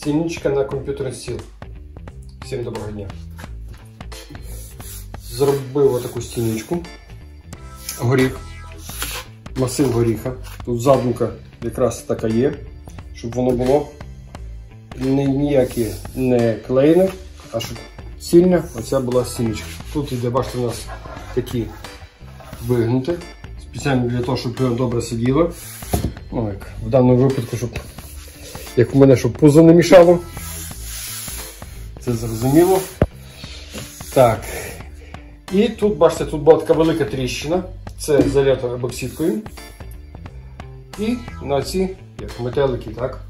Стінічка на комп'ютерний стіл. Всім доброго дня. Зробив отаку стінічку. Горіх. Масив горіха. Тут задумка якраз така є, щоб воно було ні- ніякі не клеєне, а щоб цільна оця була стіночка. Тут іде, бачите, у нас такі вигнуті. Спеціально для того, щоб добре сиділо. Ну, як в даному випадку, щоб як у мене, щоб пузо не мішало. Це зрозуміло. Так. І тут, бачите, тут була така велика тріщина. Це залято ебоксидкою. І на ці, як метелики, так?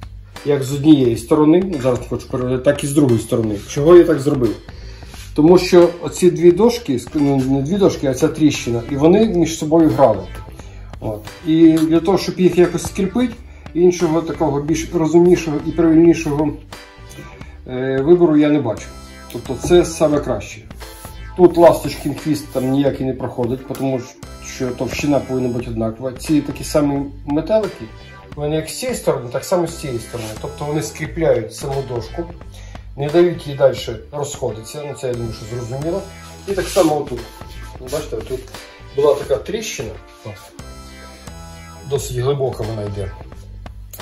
Як з однієї сторони, ну, зараз хочу перевести, так і з другої сторони. Чого я так зробив? Тому що оці дві дошки, ну, не дві дошки, а ця тріщина, і вони між собою грали. От. І для того, щоб їх якось скріпити, іншого такого більш розумнішого і правильнішого е, вибору я не бачу. Тобто це саме краще. Тут ласточкин хвіст там ніякий не проходить, тому що товщина повинна бути однакова. Ці такі самі метелики, вони як з цієї сторони, так само з цієї сторони. Тобто вони скріпляють саму дошку, не дають їй далі розходитися. Ну це я думаю, що зрозуміло. І так само отут. Бачите, тут була така тріщина. Досить глибока вона йде.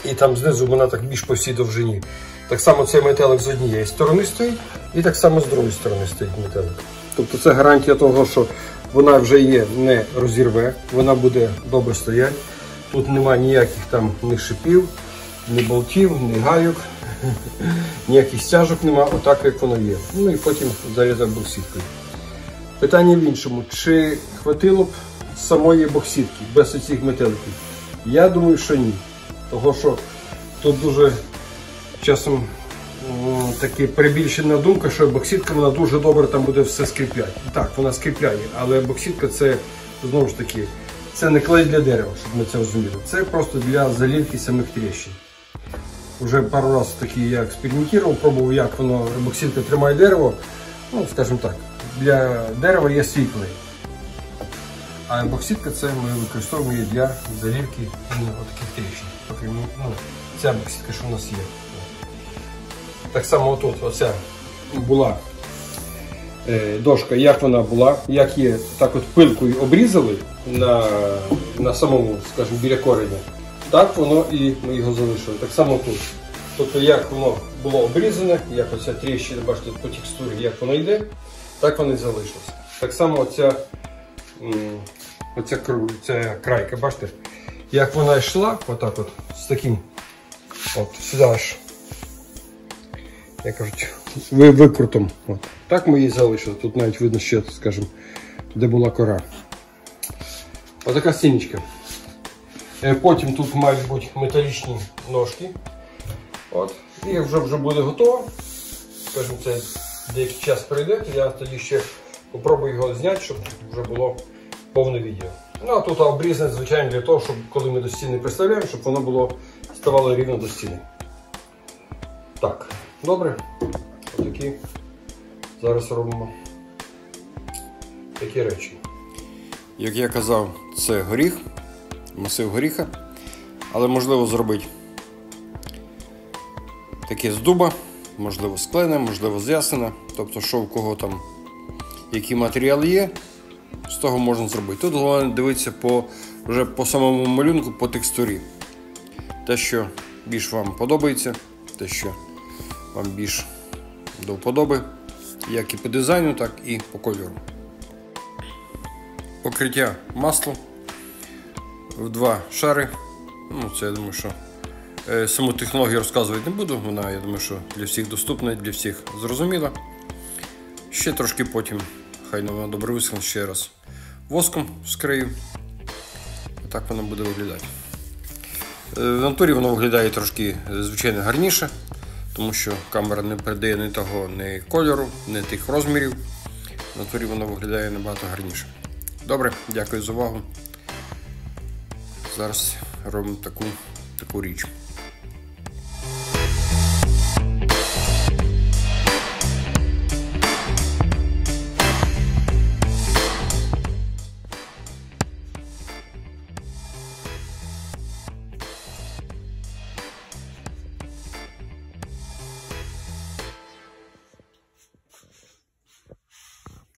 І там знизу вона так більш по всій довжині. Так само цей метелик з однієї сторони стоїть, і так само з другої сторони стоїть метелик. Тобто це гарантія того, що вона вже є не розірве, вона буде добре стояти. Тут немає ніяких там ні шипів, ні болтів, ні гайок, ніяких стяжок немає, отак як воно є. Ну і потім зарізав боксіткою. Питання в іншому, чи хватило б самої боксітки без цих метеликів? Я думаю, що ні. Того що тут дуже часом м, таки перебільшена думка, що боксітка вона дуже добре там буде все скріпляти. Так, вона скріпляє, але боксітка це знову ж таки це не клей для дерева, щоб ми це розуміли. Це просто для залівки самих тріщин. Уже пару разів таки я експериментував, пробував, як воно боксітка тримає дерево. Ну, скажімо так, для дерева є свій клей. А боксітка це ми використовуємо для залівки таких тріщин. Тобто, ну, ну, ця боксітка, що у нас є. Так само отут оця була е, дошка, як вона була, як її так от пилкою обрізали на, на самому, скажімо, біля кореня, так воно і ми його залишили. Так само тут. Тобто як воно було обрізане, як оця тріщина, бачите, по текстурі, як воно йде, так воно і залишилося. Так само оця, оця, ця крайка, бачите, як вона йшла, отак от, з таким, от, сюди аж, як кажуть, викрутом. От. Так ми її залишили. Тут навіть видно ще, скажімо, де була кора. Отака стіночка. Е, Потім тут мають бути металічні ножки. От. І вже вже буде готово. Скажімо, це деякий час пройде, то я тоді ще спробую його зняти, щоб вже було повне відео. Ну а тут обрізане, звичайно, для того, щоб коли ми до стіни приставляємо, щоб воно було ставало рівно до стіни. Так, добре. Отакі. Зараз робимо такі речі. Як я казав, це горіх, масив горіха, але можливо зробити таке з дуба, можливо з можливо з ясена. Тобто, що в кого там, який матеріал є, з того можна зробити. Тут головне дивитися по, вже по самому малюнку, по текстурі. Те, що більш вам подобається, те, що вам більш до вподоби, як і по дизайну, так і по кольору покриття маслом в два шари. Ну, це я думаю, що е, саму технологію розказувати не буду. Вона, я думаю, що для всіх доступна, для всіх зрозуміла. Ще трошки потім, хай висохне ще раз воском скрию. Так воно буде виглядати. Е, В натурі воно виглядає трошки, е, звичайно, гарніше, тому що камера не передає ні того, ні кольору, ні тих розмірів. В натурі воно виглядає набагато гарніше. Добре, дякую за увагу. Зараз робимо таку, таку річ.